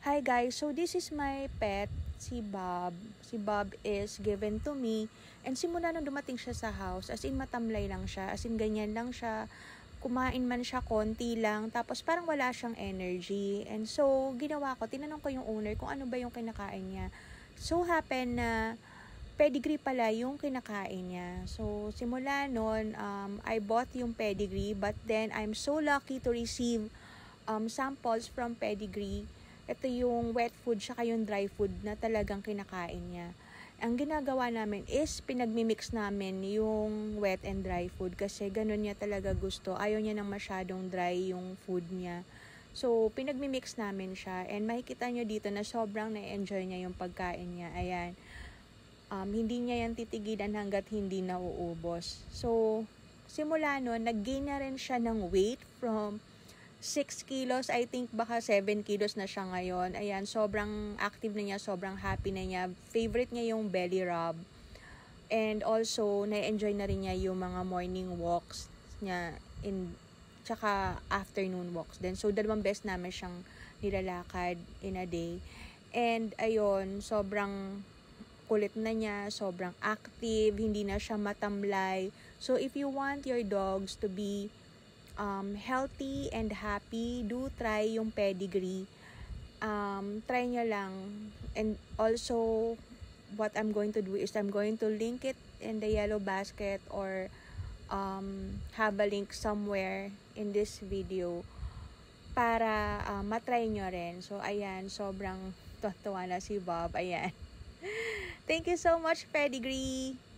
Hi guys, so this is my pet, si Bob. Si Bob is given to me. And simula nung dumating siya sa house, as in matamlay lang siya, as in ganyan lang siya. Kumain man siya konti lang, tapos parang wala siyang energy. And so, ginawa ko, tinanong ko yung owner kung ano ba yung kinakain niya. So happen na pedigree pala yung kinakain niya. So, simula nun, um, I bought yung pedigree, but then I'm so lucky to receive um, samples from pedigree ito yung wet food siya yung dry food na talagang kinakain niya. Ang ginagawa namin is pinagmimix namin yung wet and dry food kasi ganun niya talaga gusto. Ayaw niya nang masyadong dry yung food niya. So, pinagmimix namin siya and makikita nyo dito na sobrang na-enjoy niya yung pagkain niya. Ayan. Um, hindi niya yan titigilan hanggat hindi nauubos. So, simula nun, nag-gain na rin siya ng weight from 6 kilos, I think baka 7 kilos na siya ngayon. Ayan, sobrang active na niya, sobrang happy na niya. Favorite niya yung belly rub. And also, na-enjoy na rin niya yung mga morning walks niya in tsaka afternoon walks din. So, dalawang best namin siyang nilalakad in a day. And, ayun, sobrang kulit na niya, sobrang active, hindi na siya matamlay. So, if you want your dogs to be um, healthy and happy, do try yung pedigree. Um, try nyo lang. And also, what I'm going to do is I'm going to link it in the yellow basket or um, have a link somewhere in this video para uh, matry nyo rin. So, ayan, sobrang tuwa na si Bob. Ayan. Thank you so much, Pedigree!